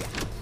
Yeah.